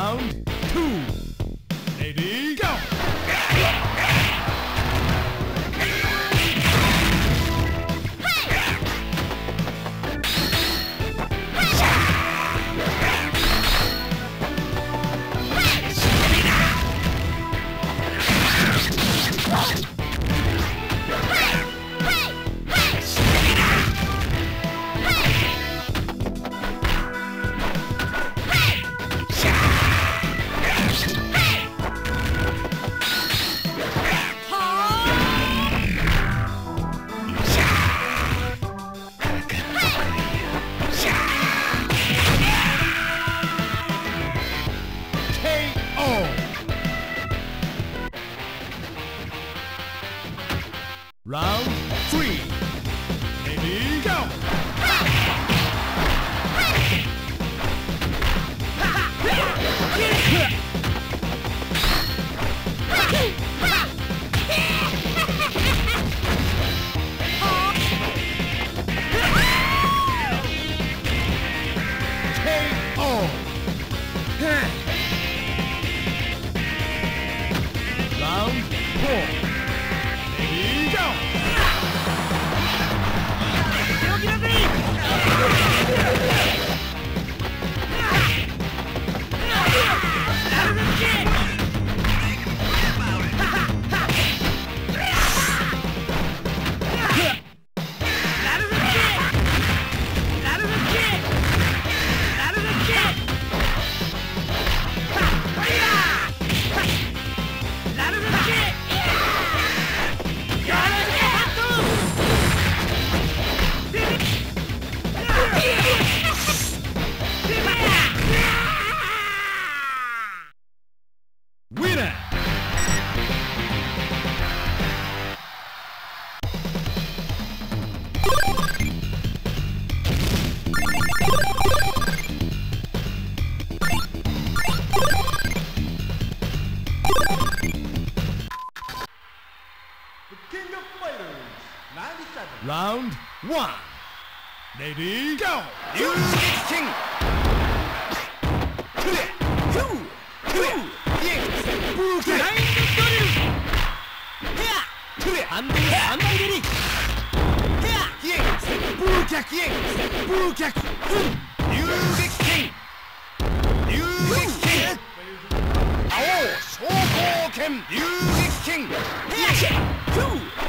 Round two. Lady, go! Round ラウンドワンレディーゴーユーキクレークレックレッフークレッフークレークレッークレッフークレッフークレッフークレッフークレッフークレッフークレークレッフークレッフークレッフークレッフークレークックレッフークークックレッフークレッフーークックレッフークレッー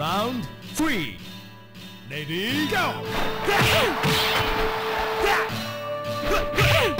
Round three. Lady, go!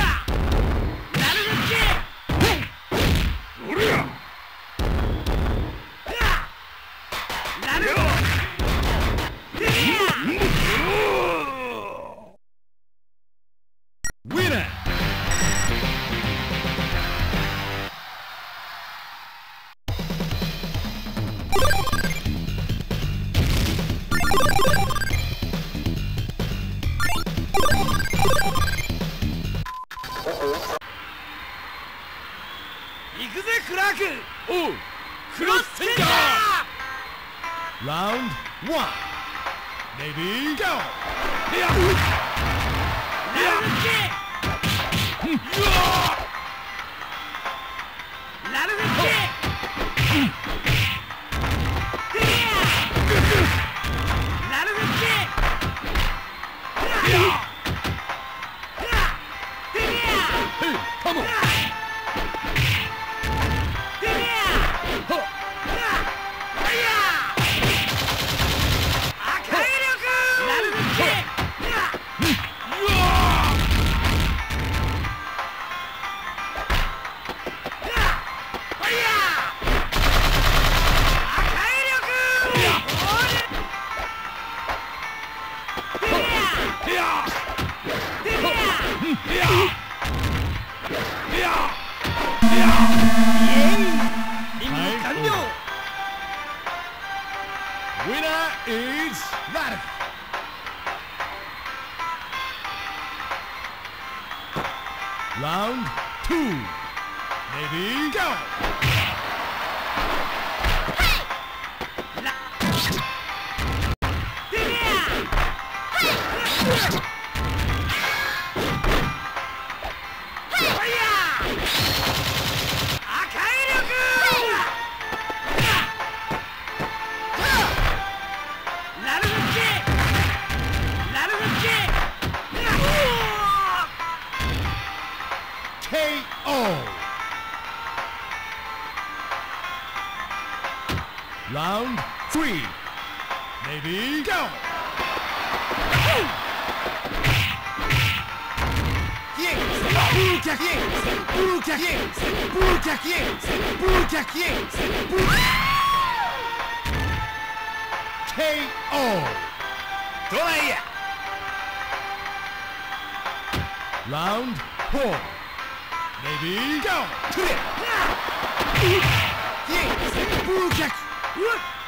Round one. Navy, go! Yeah! Yeah! Yeah! Yeah! is Radic. Round two. Ready, go! Hey! La yeah! Hey! three, maybe go. KO. Donaiya. Round four. Maybe go. Yes.